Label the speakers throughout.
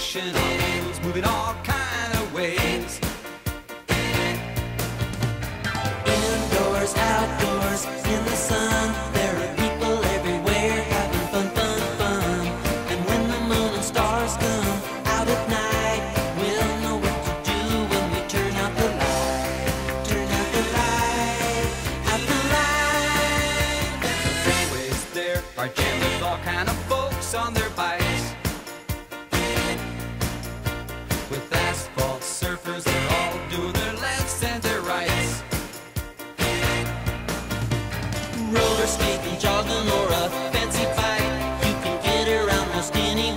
Speaker 1: motion, wheels moving all kind of ways.
Speaker 2: Indoors, outdoors, in the sun, there are people everywhere having fun, fun, fun. And when the moon and stars come out at night, we'll know what to do when we turn out the light. Turn out the light, out the light.
Speaker 1: The freeways there are jammed with all kind of folks on their bikes. With asphalt surfers, they're all doing their lefts and their rights.
Speaker 2: Roller skating, jogging, or a fancy bike. You can get around most any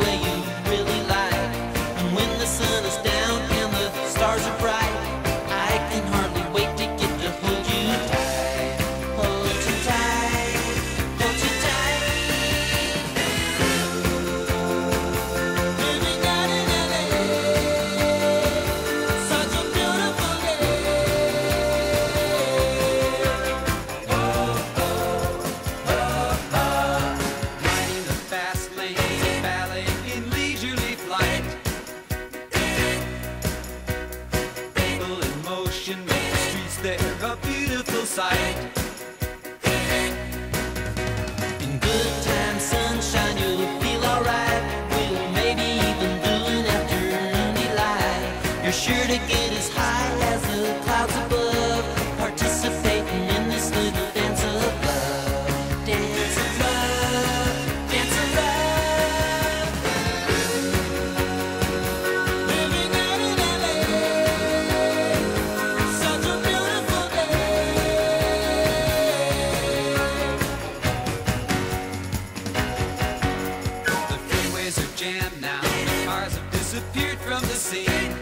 Speaker 1: there a beautiful sight.
Speaker 2: In good times, sunshine, you'll feel alright. We'll maybe even do. You're sure to get as high
Speaker 1: disappeared from the scene.